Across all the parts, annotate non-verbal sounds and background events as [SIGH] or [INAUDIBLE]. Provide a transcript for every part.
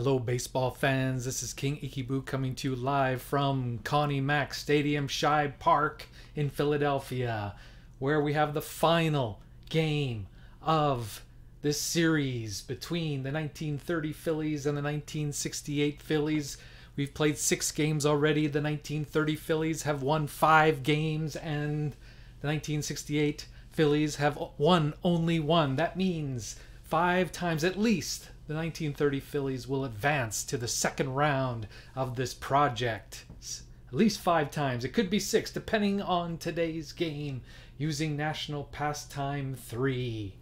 Hello, baseball fans. This is King Icheboo coming to you live from Connie Mack Stadium, Shibe Park in Philadelphia, where we have the final game of this series between the 1930 Phillies and the 1968 Phillies. We've played six games already. The 1930 Phillies have won five games, and the 1968 Phillies have won only one. That means five times at least the 1930 Phillies will advance to the second round of this project. At least five times. It could be six, depending on today's game using National Pastime 3.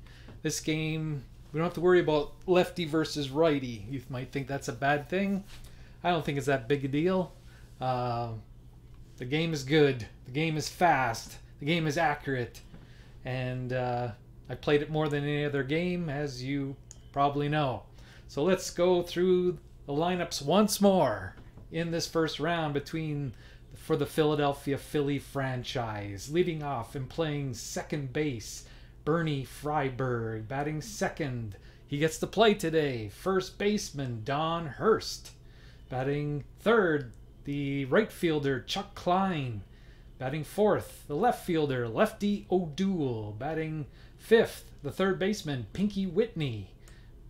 This game, we don't have to worry about lefty versus righty. You might think that's a bad thing. I don't think it's that big a deal. Uh, the game is good. The game is fast. The game is accurate. And uh, I played it more than any other game, as you probably know. So let's go through the lineups once more in this first round between for the Philadelphia Philly franchise. Leading off and playing second base, Bernie Friberg. Batting second, he gets to play today. First baseman, Don Hurst. Batting third, the right fielder, Chuck Klein. Batting fourth, the left fielder, Lefty O'Doul. Batting fifth, the third baseman, Pinky Whitney.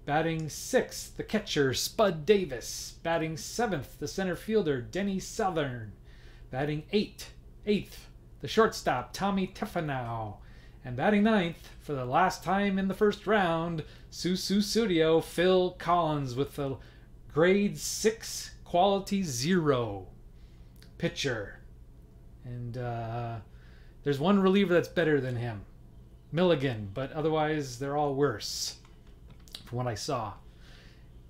Batting sixth, the catcher, Spud Davis. Batting seventh, the center fielder, Denny Sothern. Batting eight, eighth, the shortstop, Tommy Thevenow. And batting ninth, for the last time in the first round, Susu Studio, Phil Collins with the grade six, quality zero pitcher. And uh, there's one reliever that's better than him, Milligan, but otherwise they're all worse from what I saw.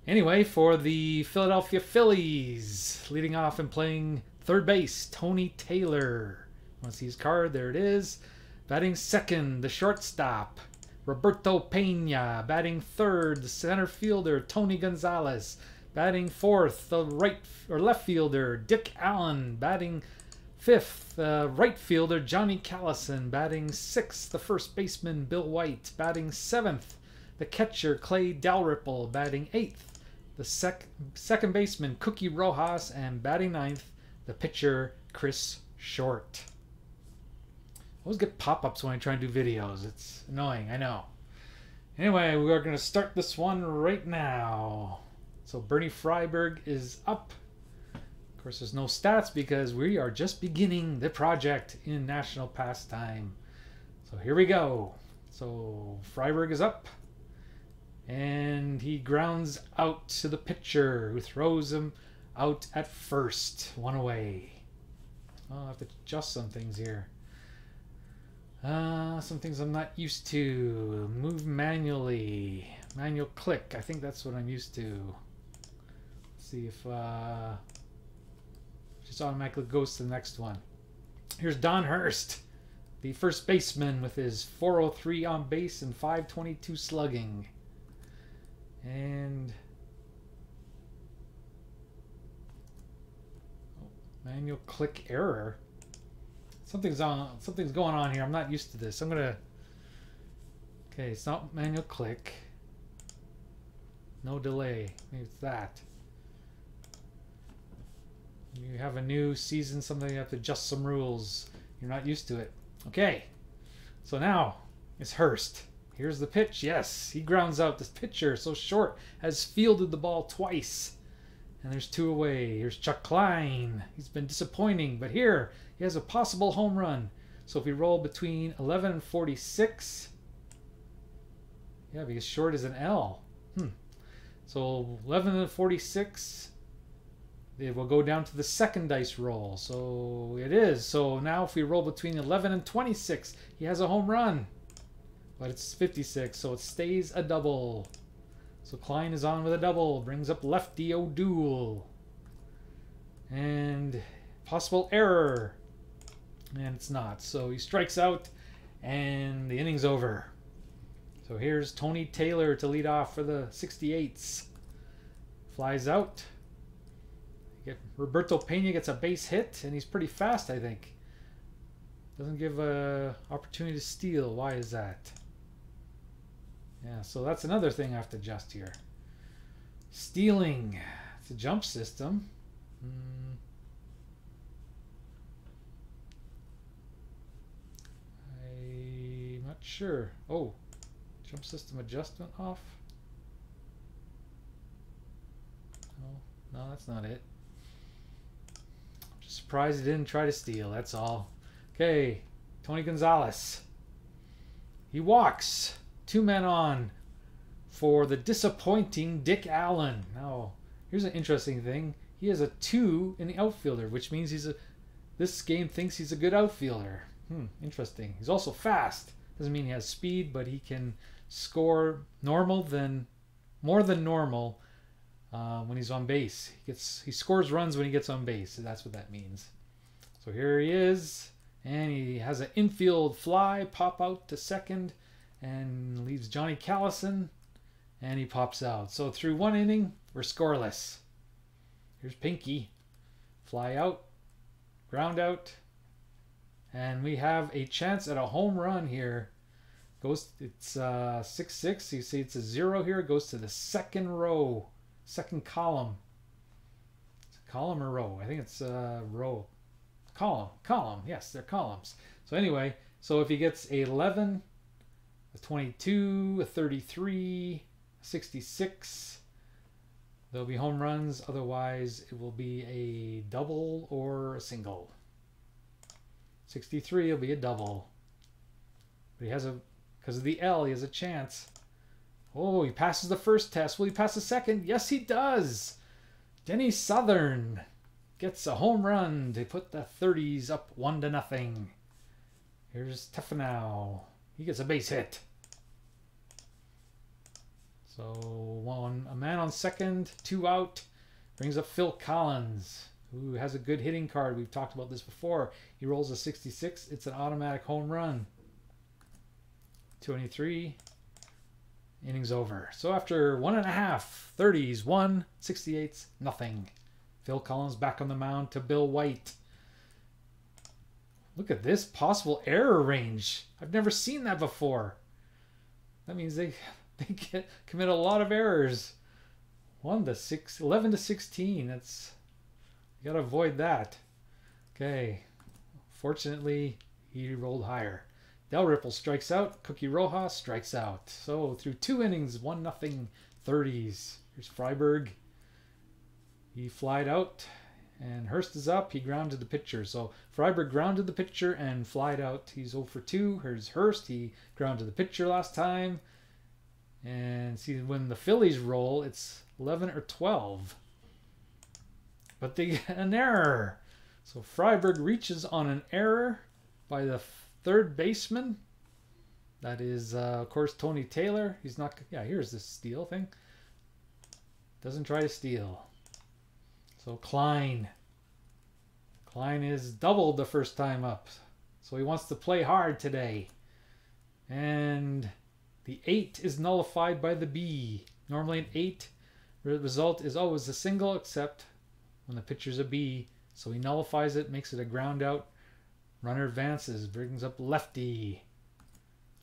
Anyway, for the Philadelphia Phillies, leading off and playing third base, Tony Taylor. Want to see his card? There it is. Batting second, the shortstop, Roberto Pena. Batting third, the center fielder, Tony Gonzalez. Batting fourth, the right or left fielder, Dick Allen. Batting fifth, uh, right fielder, Johnny Callison. Batting sixth, the first baseman, Bill White. Batting seventh, the catcher Clay Dalrymple batting eighth, the sec- second baseman Cookie Rojas, and batting ninth, the pitcher Chris Short. I always get pop ups when I try and do videos. It's annoying, I know. Anyway, we are going to start this one right now. So Bernie Friberg is up. Of course, there's no stats because we are just beginning the project in National Pastime. So here we go. So Friberg is up and he grounds out to the pitcher who throws him out at first. One away. Oh, I have to adjust some things here. Uh, some things I'm not used to. Move manually. Manual click. I think that's what I'm used to. Let's see if uh, just automatically goes to the next one. Here's Don Hurst, the first baseman with his 403 on base and 522 slugging. And oh, manual click error. Something's on. Something's going on here. I'm not used to this. I'm gonna. Okay, it's not manual click. No delay. Maybe it's that. You have a new season, something you have to adjust some rules. You're not used to it. Okay. So now it's Hurst. Here's the pitch. Yes, he grounds out. This pitcher, so short, has fielded the ball twice. And there's two away. Here's Chuck Klein. He's been disappointing, but here he has a possible home run. So if we roll between 11 and 46, yeah, because short is an L. Hmm. So 11 and 46, it will go down to the second dice roll. So it is. So now if we roll between 11 and 26, he has a home run. But it's 56, so it stays a double. So Klein is on with a double. Brings up lefty O'Doul. And possible error. And it's not. So he strikes out and the inning's over. So here's Tony Taylor to lead off for the 68s. Flies out. Roberto Pena gets a base hit and he's pretty fast, I think. Doesn't give a opportunity to steal. Why is that? Yeah, so that's another thing I have to adjust here. Stealing. It's a jump system. Hmm. I'm not sure. Oh, jump system adjustment off. No, no, that's not it. I'm just surprised he didn't try to steal. That's all. Okay, Tony Gonzalez. He walks. Two men on for the disappointing Dick Allen. Now, here's an interesting thing. He has a two in the outfielder, which means he's a. This game thinks he's a good outfielder. Hmm, interesting. He's also fast. Doesn't mean he has speed, but he can score normal than more than normal uh, when he's on base. He gets he scores runs when he gets on base. That's what that means. So here he is, and he has an infield fly pop out to second, and leaves Johnny Callison, and he pops out. So through one inning, we're scoreless. Here's Pinky, fly out, ground out, and we have a chance at a home run here. Goes it's uh, six six. You see it's a zero here. It goes to the second row, second column. It's a column or row? I think it's a row. Column, column. Yes, they're columns. So anyway, so if he gets 11, a 22, a 33, 66, there'll be home runs. Otherwise, it will be a double or a single. 63 will be a double. But he has a, because of the L, he has a chance. Oh, he passes the first test. Will he pass the second? Yes, he does. Denny Sothern gets a home run to put the 30s up one to nothing. Here's Thevenow. He gets a base hit. So one a man on second, two out. Brings up Phil Collins who has a good hitting card. We've talked about this before. He rolls a 66. It's an automatic home run. 23. Innings over. So after one and a half, 30s, one, 68s, nothing. Phil Collins back on the mound to Bill White. Look at this possible error range. I've never seen that before. That means they [LAUGHS] they get commit a lot of errors. 1 to 6 11 to 16. That's you gotta avoid that. Okay. Fortunately, he rolled higher. Dalrymple strikes out. Cookie Rojas strikes out. So through two innings, one nothing, 30s. Here's Friberg. He flied out, and Hurst is up. He grounded the pitcher. So Friberg grounded the pitcher and flied out. He's 0 for 2. Here's Hurst. He grounded the pitcher last time. And see, when the Phillies roll, it's 11 or 12 but they get an error. So Friberg reaches on an error by the third baseman. That is, uh, of course, Tony Taylor. He's not. Yeah, here's this steal thing. Doesn't try to steal. So Klein. Klein is doubled the first time up. So he wants to play hard today. And the 8 is nullified by the B. Normally an 8 result is always a single except when the pitcher's a B. So he nullifies it, makes it a ground out. Runner advances, brings up lefty.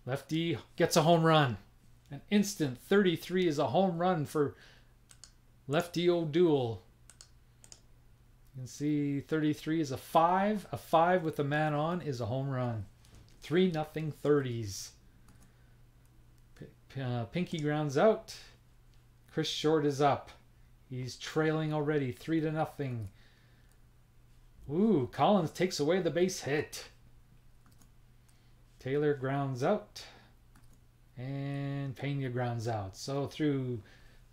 Lefty gets a home run. An instant 33 is a home run for Lefty O'Doul. You can see 33 is a 5. A 5 with a man on is a home run. 3 nothing 30s. Uh, Pinky grounds out. Chris Short is up. He's trailing already, three to nothing. Ooh, Collins takes away the base hit. Taylor grounds out. And Pena grounds out. So through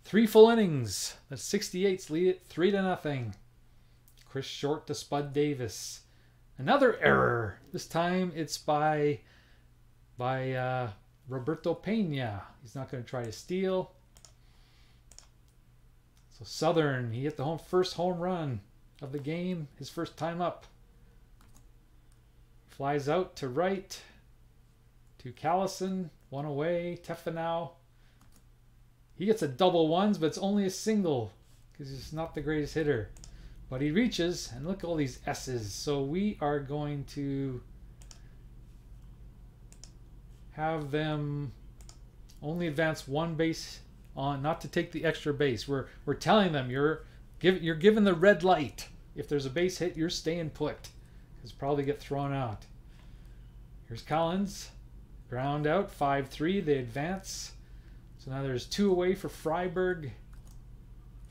three full innings, the 68s lead it three to nothing. Chris Short to Spud Davis. Another error. This time it's by by uh, Roberto Pena. He's not going to try to steal. So Sothern, he hit the home first home run of the game, his first time up. Flies out to right to Callison, one away, Thevenow. He gets a double ones, but it's only a single because he's not the greatest hitter. But he reaches, and look at all these S's. So we are going to have them only advance one base on not to take the extra base. We're we're telling them you're give you're given the red light. If there's a base hit, you're staying put. Because probably get thrown out. Here's Collins. Ground out, 5-3. They advance. So now there's two away for Friberg.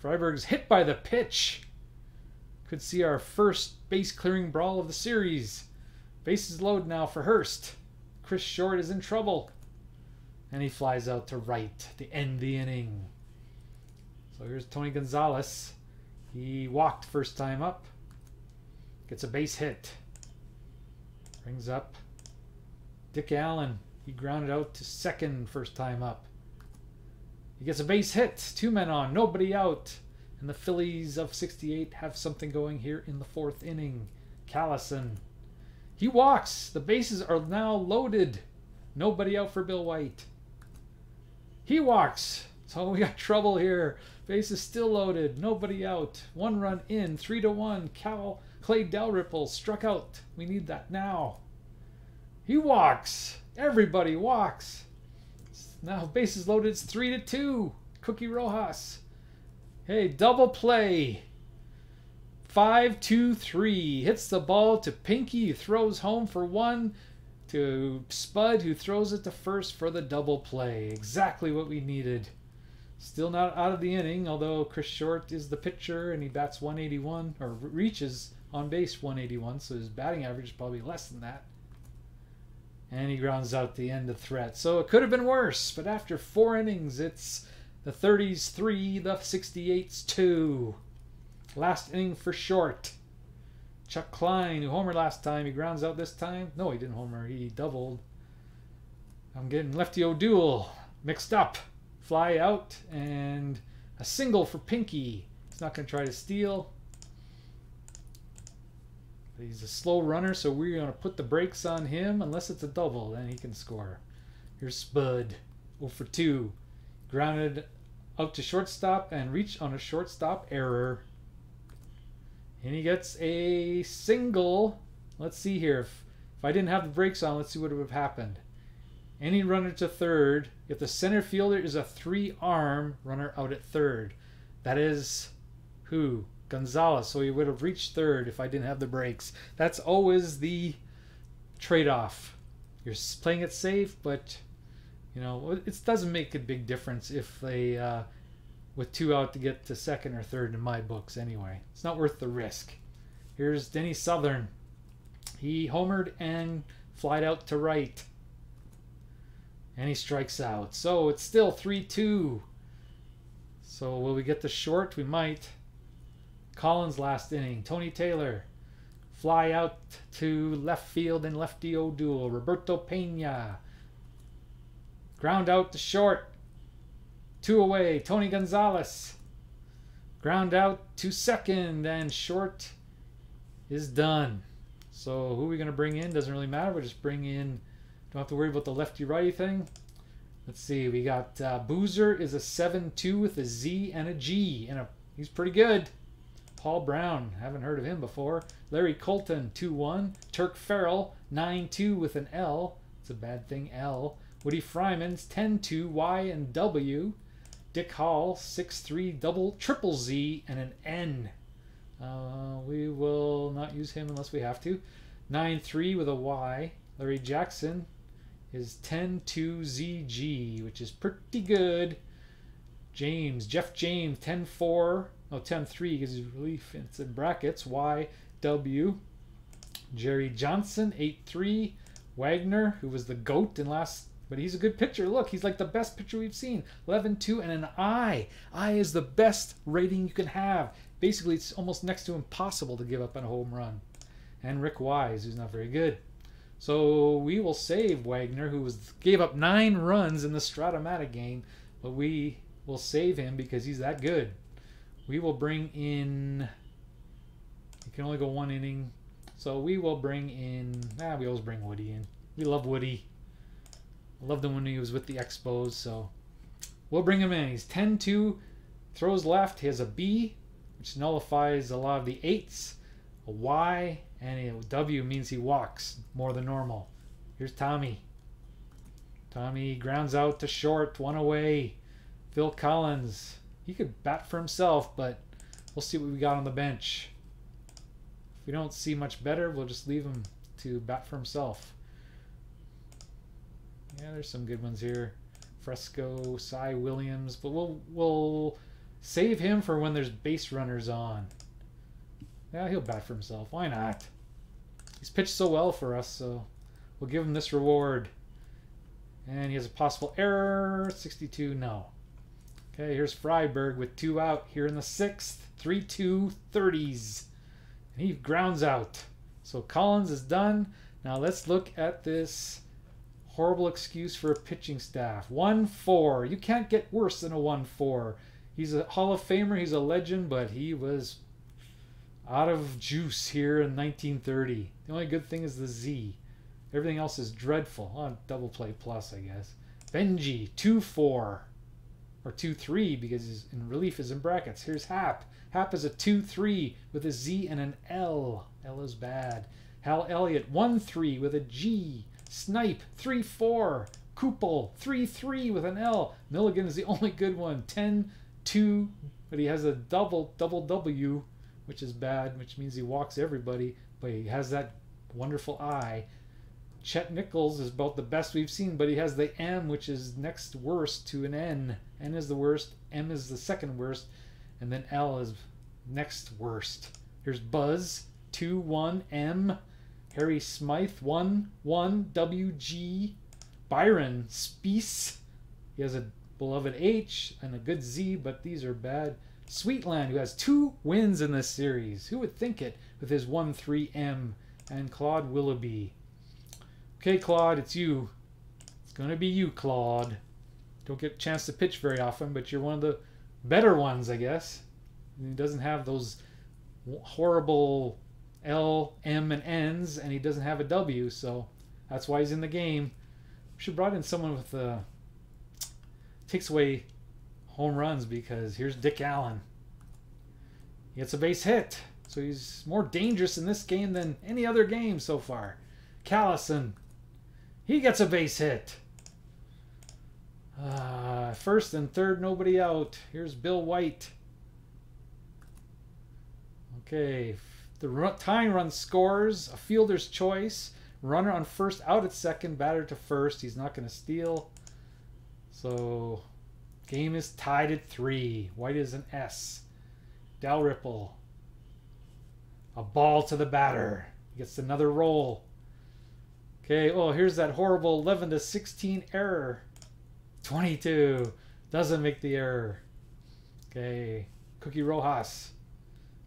Friberg's hit by the pitch. Could see our first base clearing brawl of the series. Bases load now for Hurst. Chris Short is in trouble. And he flies out to right to end the inning. So here's Tony Gonzalez. He walked first time up. Gets a base hit. Brings up Dick Allen. He grounded out to second first time up. He gets a base hit. Two men on, nobody out. And the Phillies of 68 have something going here in the fourth inning. Callison. He walks. The bases are now loaded. Nobody out for Bill White. He walks. So [LAUGHS] we got trouble here. Base is still loaded. Nobody out. One run in. Three to one. Cal Clay Dalrymple struck out. We need that now. He walks. Everybody walks. Now bases loaded. It's three to two. Cookie Rojas. Hey, double play. Five, two, three. Hits the ball to Pinky, who throws home for one. To Spud, who throws it to first for the double play. Exactly what we needed. Still not out of the inning, although Chris Short is the pitcher and he bats 181 or reaches on base 181, so his batting average is probably less than that. And he grounds out the end of threat. So it could have been worse, but after four innings, it's the 30s 3, the 68s 2. Last inning for Short. Chuck Klein, who homered last time, he grounds out this time. No, he didn't homer, he doubled. I'm getting Lefty O'Doul mixed up. Fly out and a single for Pinky. He's not going to try to steal. He's a slow runner, so we're going to put the brakes on him unless it's a double. Then he can score. Here's Spud. 0 for 2. Grounded out to shortstop and reach on a shortstop error. And he gets a single. Let's see here. If, if I didn't have the brakes on, let's see what would have happened. Any runner to third. If the center fielder is a three arm runner out at third. That is who? Gonzalez, so he would have reached third if I didn't have the brakes. That's always the trade off. You're playing it safe, but you know it doesn't make a big difference if they uh, with two out to get to second or third in my books anyway. It's not worth the risk. Here's Denny Sothern. He homered and flied out to right. And he strikes out. So it's still 3 2. So will we get the short? We might. Collins last inning. Tony Taylor. Fly out to left field and lefty O'Doul. Roberto Pena. Ground out to short. Two away. Tony Gonzalez. Ground out to second and short is done. So who are we going to bring in? Doesn't really matter. We'll just bring in. Don't have to worry about the lefty righty thing. Let's see. We got uh, Boozer is a 7-2 with a Z and a G. And a, he's pretty good. Paul Brown, haven't heard of him before. Larry Colton, 2 1. Turk Farrell, 9 2 with an L. It's a bad thing, L. Woody Fryman's 10 2, Y and W. Dick Hall, 6 3, double, triple Z, and an N. Uh, we will not use him unless we have to. 9 3 with a Y. Larry Jackson is 10 2 ZG, which is pretty good. James, Jeff James, 10 4 Oh, 10-3 gives you relief. It's in brackets. Y, W. Jerry Johnson, 8-3. Wagner, who was the GOAT in last... But he's a good pitcher. Look, he's like the best pitcher we've seen. 11-2 and an I. I is the best rating you can have. Basically, it's almost next to impossible to give up on a home run. And Rick Wise, who's not very good. So we will save Wagner, who was gave up nine runs in the Strat-O-Matic game, but we will save him because he's that good. We will bring in. You can only go one inning, so we will bring in. Ah, we always bring Woody in. We love Woody. Loved him when he was with the Expos, so we'll bring him in. He's 10-2, throws left. He has a B, which nullifies a lot of the eights. A Y and a W means he walks more than normal. Here's Tommy. Tommy grounds out to short, one away. Phil Collins. He could bat for himself, but we'll see what we got on the bench. If we don't see much better, we'll just leave him to bat for himself. Yeah, there's some good ones here. Fresco, Cy Williams, but we'll we'll save him for when there's base runners on. Yeah, he'll bat for himself. Why not? He's pitched so well for us, so we'll give him this reward. And he has a possible error. 62, no. Okay, here's Friberg with two out here in the sixth. 3 2 30s. And he grounds out. So Collins is done. Now let's look at this horrible excuse for a pitching staff. 1 4. You can't get worse than a 1 4. He's a Hall of Famer, he's a legend, but he was out of juice here in 1930. The only good thing is the Z. Everything else is dreadful. On oh, double play plus, I guess. Benji, 2 4. Or 2 3 because his in relief is in brackets. Here's Hap. Hap is a 2 3 with a Z and an L. L is bad. Hal Elliott, 1 3 with a G. Snipe, 3 4. Koupal, 3 3 with an L. Milligan is the only good one. 10 2, but he has a double double W, which is bad, which means he walks everybody, but he has that wonderful eye. Chet Nichols is about the best we've seen, but he has the M, which is next worst to an N. N is the worst, M is the second worst, and then L is next worst. Here's Buzz, 2 1 M. Harry Smythe, 1 1 WG. Byron Speece, he has a beloved H and a good Z, but these are bad. Sweetland, who has two wins in this series. Who would think it with his 1 3 M? And Claude Willoughby. Okay, Claude, it's you. It's going to be you, Claude. Don't get a chance to pitch very often, but you're one of the better ones, I guess. He doesn't have those horrible L, M, and N's, and he doesn't have a W, so that's why he's in the game. Should brought in someone with a uh, takes away home runs because here's Dick Allen. He gets a base hit, so he's more dangerous in this game than any other game so far. Callison he gets a base hit. Uh, first and third, nobody out. Here's Bill White. Okay, the run, tying run scores. A fielder's choice. Runner on first, out at second, batter to first. He's not going to steal. So, game is tied at three. White is an S. Dalrymple. A ball to the batter. He gets another roll. Okay, oh, here's that horrible 11 to 16 error. 22 doesn't make the error. Okay, Cookie Rojas.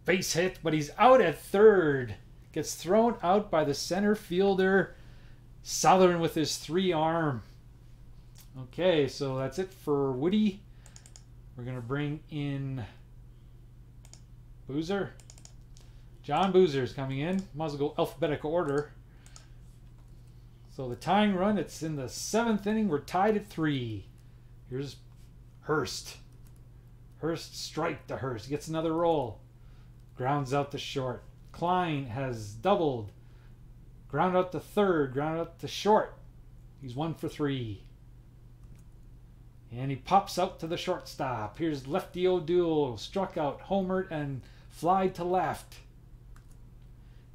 Base hit, but he's out at third. Gets thrown out by the center fielder. Sothern with his three arm. Okay, so that's it for Woody. We're going to bring in Boozer. John Boozer is coming in. Well go alphabetical order. So the tying run, it's in the seventh inning. We're tied at three. Here's Hurst. Hurst strike to Hurst. Gets another roll. Grounds out the short. Klein has doubled. Ground out the third. Ground out the short. He's one for three. And he pops out to the shortstop. Here's Lefty O'Doul. Struck out, homered, and fly to left.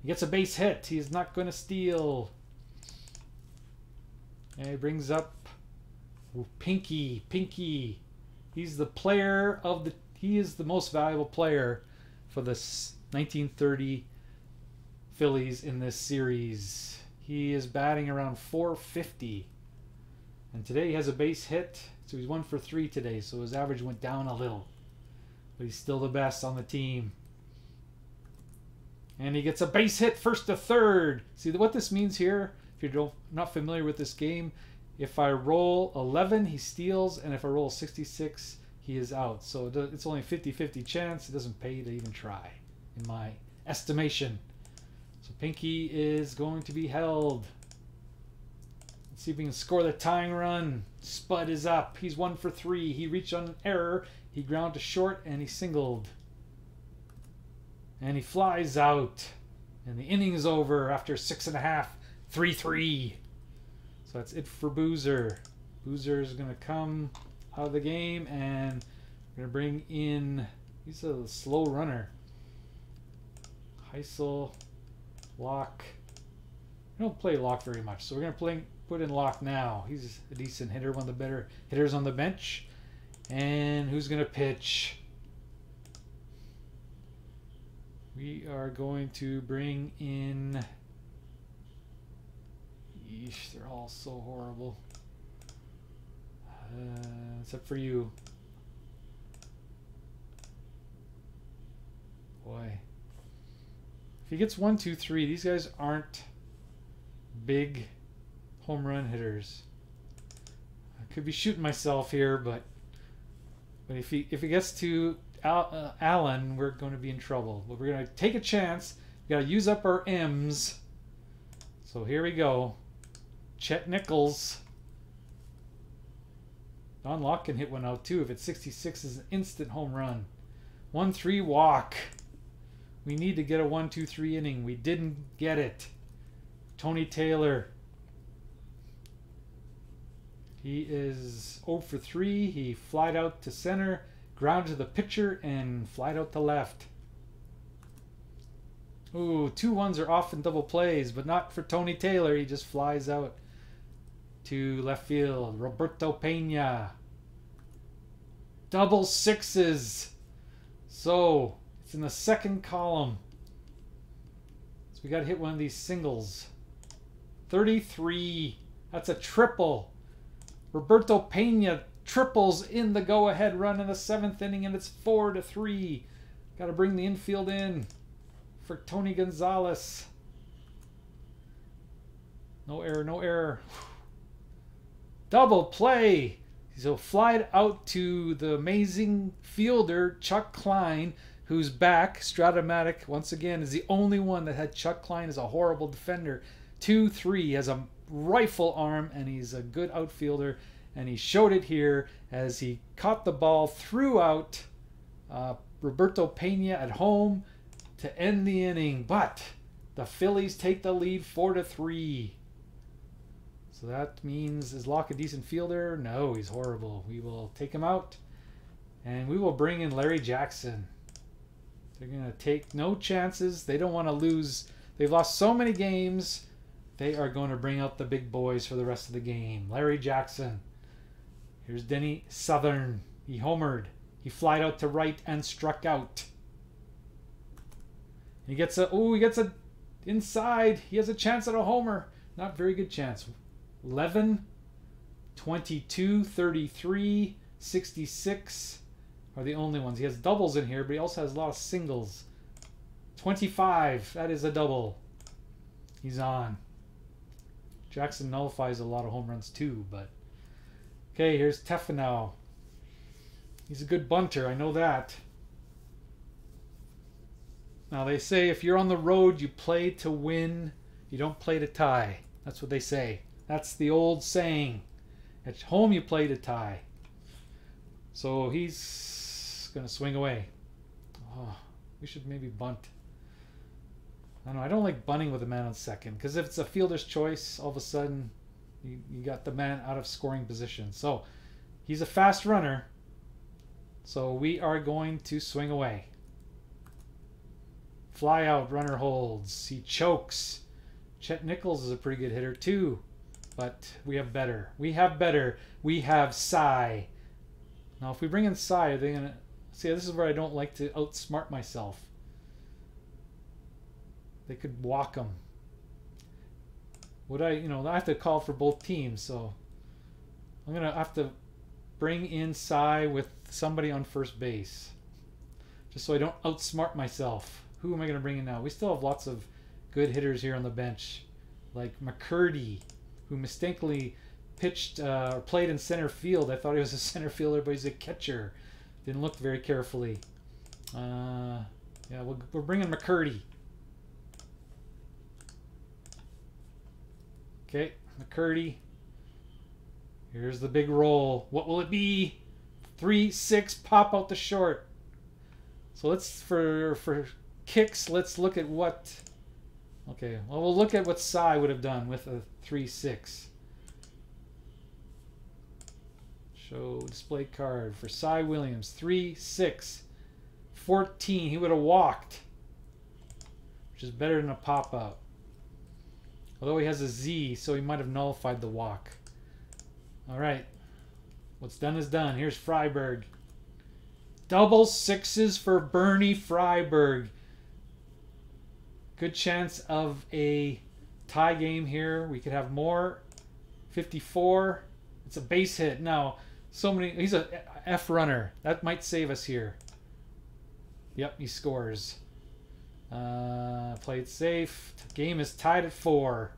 He gets a base hit. He's not going to steal. And he brings up Pinky. Pinky. He's the player of the. He is the most valuable player for the 1930 Phillies in this series. He is batting around 450. And today he has a base hit. So he's one for three today. So his average went down a little. But he's still the best on the team. And he gets a base hit first to third. See what this means here? If you're not familiar with this game, if I roll 11, he steals, and if I roll 66, he is out. So it's only 50-50 chance. It doesn't pay to even try, in my estimation. So Pinky is going to be held. Let's see if we can score the tying run. Spud is up. He's one for three. He reached on an error. He ground to short, and he singled. And he flies out. And the inning is over after six and a half 3 3. So that's it for Boozer. Boozer is going to come out of the game, and we're gonna bring in. He's a slow runner. Heisel, Lock. I don't play Lock very much, so we're gonna play put in Lock now. He's a decent hitter, one of the better hitters on the bench. And who's gonna pitch? We are going to bring in. Yeesh, they're all so horrible. Uh, except for you. Boy. If he gets one, two, three, these guys aren't big home run hitters. I could be shooting myself here, but but if he if he gets to Al, uh, Allen, we're going to be in trouble. But we're going to take a chance. We got to use up our M's. So here we go. Chet Nichols. Don Lock can hit one out too. If it's 66, is an instant home run. 1 3 walk. We need to get a 1 2 3 inning. We didn't get it. Tony Taylor. He is 0 for 3. He flied out to center, grounded to the pitcher, and flied out to left. Ooh, two ones are often double plays, but not for Tony Taylor. He just flies out to left field. Roberto Pena. Double sixes. So it's in the second column. So we got to hit one of these singles. 33. That's a triple. Roberto Pena triples in the go-ahead run in the seventh inning, and it's four to three. Got to bring the infield in for Tony Gonzalez. No error, no error. Double play. So fly out to the amazing fielder Chuck Klein, who's back. Strat-O-Matic once again is the only one that had Chuck Klein as a horrible defender. Two three has a rifle arm, and he's a good outfielder. And he showed it here as he caught the ball throughout uh, Roberto Pena at home to end the inning. But the Phillies take the lead four to three. So that means is Lock a decent fielder? No, he's horrible. We will take him out, and we will bring in Larry Jackson. They're gonna take no chances. They don't want to lose. They've lost so many games. They are going to bring out the big boys for the rest of the game. Larry Jackson. Here's Denny Sothern. He homered. He flied out to right and struck out. He gets a oh, he gets a inside. He has a chance at a homer. Not very good chance. 11, 22, 33, 66 are the only ones. He has doubles in here, but he also has a lot of singles. 25, that is a double. He's on. Jackson nullifies a lot of home runs too, but okay, here's Thevenow. He's a good bunter, I know that. Now they say if you're on the road, you play to win, you don't play to tie. That's what they say. That's the old saying. At home, you play to tie. So he's going to swing away. Oh, we should maybe bunt. I don't know. I don't like bunting with a man on second because if it's a fielder's choice, all of a sudden you, you got the man out of scoring position. So he's a fast runner. So we are going to swing away. Fly out, runner holds. He chokes. Chet Nichols is a pretty good hitter too. But we have better. We have better. We have Cy. Now, if we bring in Cy, are they going to... See, this is where I don't like to outsmart myself. They could walk them. Would I, you know, I have to call for both teams, so... I'm going to have to bring in Cy with somebody on first base. Just so I don't outsmart myself. Who am I going to bring in now? We still have lots of good hitters here on the bench. Like McCurdy who mistakenly pitched uh, or played in center field. I thought he was a [LAUGHS] center fielder, but he's a catcher. Didn't look very carefully. Uh, yeah, we we are bringing McCurdy. Okay, McCurdy. Here's the big roll. What will it be? Three, six, pop out the short. So let's, for, for kicks, let's look at what Okay, well, we'll look at what Cy would have done with a 3-6. Show display card for Cy Williams. 3, 6, 14. He would have walked, which is better than a pop out. Although he has a Z, so he might have nullified the walk. All right. What's done is done. Here's Friberg. Double sixes for Bernie Friberg. Good chance of a tie game here. We could have more. 54. It's a base hit. Now, so many. He's a F runner. That might save us here. Yep, he scores. Uh, played safe. Game is tied at four.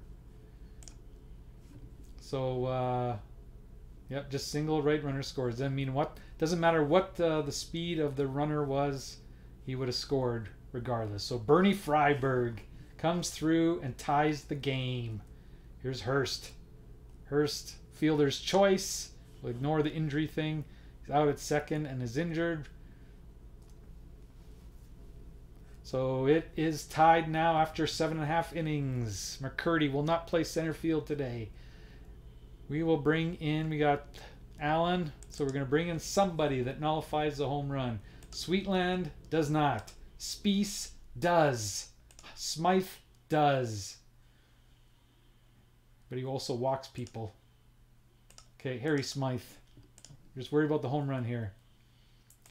So, uh, yep, just single right runner scores. I mean, what doesn't matter what uh, the speed of the runner was, he would have scored regardless. So Bernie Friberg comes through and ties the game. Here's Hurst. Hurst, fielder's choice. We'll ignore the injury thing. He's out at second and is injured. So it is tied now after seven and a half innings. McCurdy will not play center field today. We will bring in, we got Allen, so we're going to bring in somebody that nullifies the home run. Sweetland does not. Speece does. Smythe does. But he also walks people. Okay, Harry Smythe. Just worried about the home run here.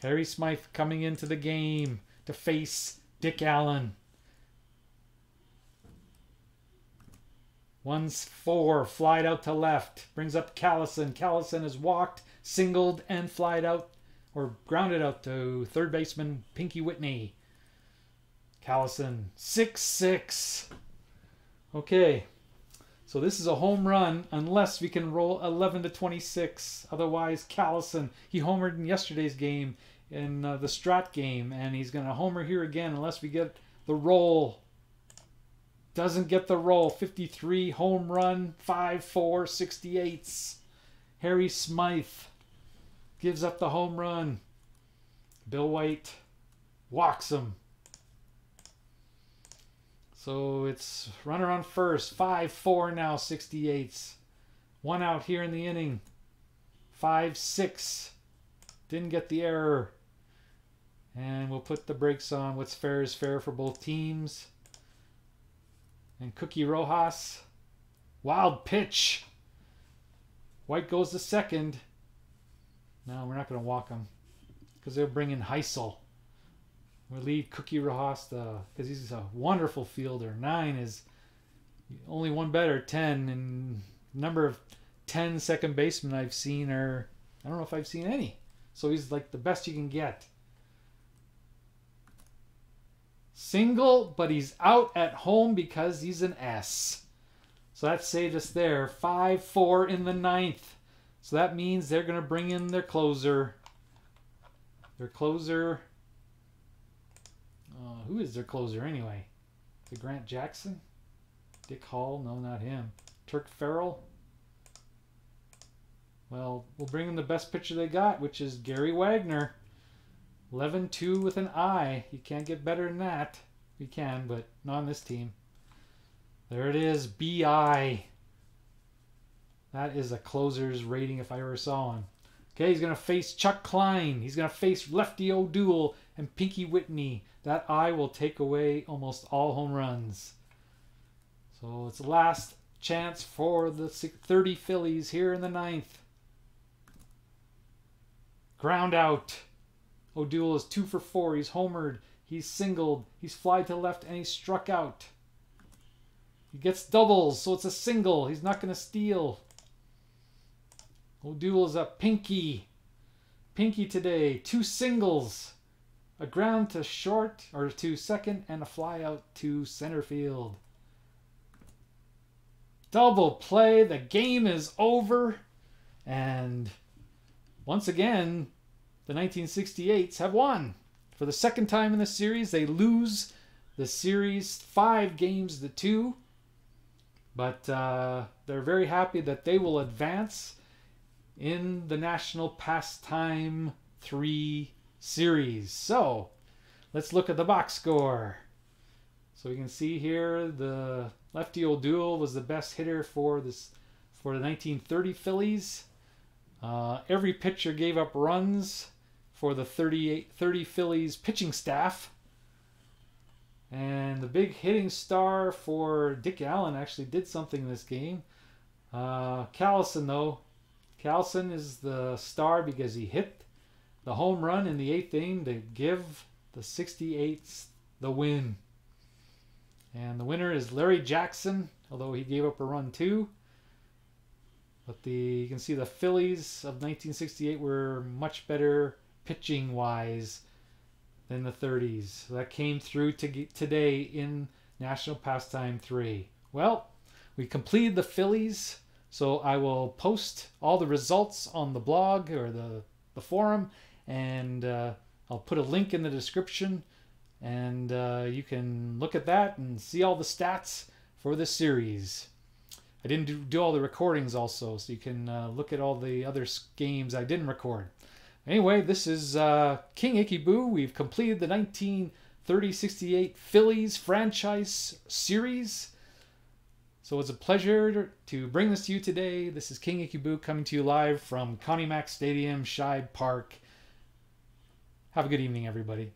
Harry Smythe coming into the game to face Dick Allen. One's four, flied out to left, brings up Callison. Callison is walked, singled, and flied out, or grounded out to third baseman Pinky Whitney. Callison, 6 6. Okay, so this is a home run unless we can roll 11 to 26. Otherwise, Callison, he homered in yesterday's game in uh, the Strat game, and he's going to homer here again unless we get the roll. Doesn't get the roll. 53 home run, 5 4, 68s. Harry Smythe gives up the home run. Bill White walks him. So it's runner on first. 5 4 now, 68s. One out here in the inning. 5 6. Didn't get the error. And we'll put the brakes on. What's fair is fair for both teams. And Cookie Rojas. Wild pitch. White goes to second. No, we're not going to walk him. Because they'll bring in Heisel. We'll leave Cookie Rojas uh, because he's a wonderful fielder. Nine is only one better. Ten and number of 10 second basemen I've seen are I don't know if I've seen any. So he's like the best you can get. Single, but he's out at home because he's an S. So that saved us there. 5 4 in the ninth. So that means they're going to bring in their closer. Their closer. Uh, who is their closer anyway? The Grant Jackson? Dick Hall? No, not him. Turk Farrell? Well, we'll bring in the best pitcher they got, which is Gary Wagner. 11 2 with an I. You can't get better than that. You can, but not on this team. There it is, BI. That is a closer's rating if I ever saw one. Okay, he's going to face Chuck Klein. He's going to face Lefty O'Doul and Pinky Whitney. That I will take away almost all home runs. So it's the last chance for the 30 Phillies here in the ninth. Ground out. O'Doul is two for four. He's homered. He's singled. He's fly to left and he's struck out. He gets doubles, so it's a single. He's not going to steal. O'Doul is a pinky. Pinky today. Two singles. A ground to short or to second and a fly out to center field. Double play. The game is over. And once again, the 1968s have won. For the second time in the series, they lose the series five games to two. But uh, they're very happy that they will advance in the National Pastime 3 series. So let's look at the box score. So we can see here the lefty O'Doul was the best hitter for this for the 1930 Phillies. Uh, every pitcher gave up runs for the 38, 30 Phillies pitching staff. And the big hitting star for Dick Allen actually did something in this game. Uh, Callison, though, Callison is the star because he hit the home run in the eighth inning to give the 68s the win. And the winner is Larry Jackson, although he gave up a run too. But the you can see the Phillies of 1968 were much better pitching wise than the 30s. So that came through to today in National Pastime 3. Well, we completed the Phillies, so I will post all the results on the blog or the, the forum, and uh, I'll put a link in the description, and uh, you can look at that and see all the stats for the series. I didn't do, do all the recordings also, so you can uh, look at all the other games I didn't record. Anyway, this is uh, King Boo. We've completed the 1930-68 Phillies franchise series. So it's a pleasure to bring this to you today. This is King Boo coming to you live from Connie Mack Stadium, Shibe Park. Have a good evening, everybody.